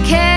catch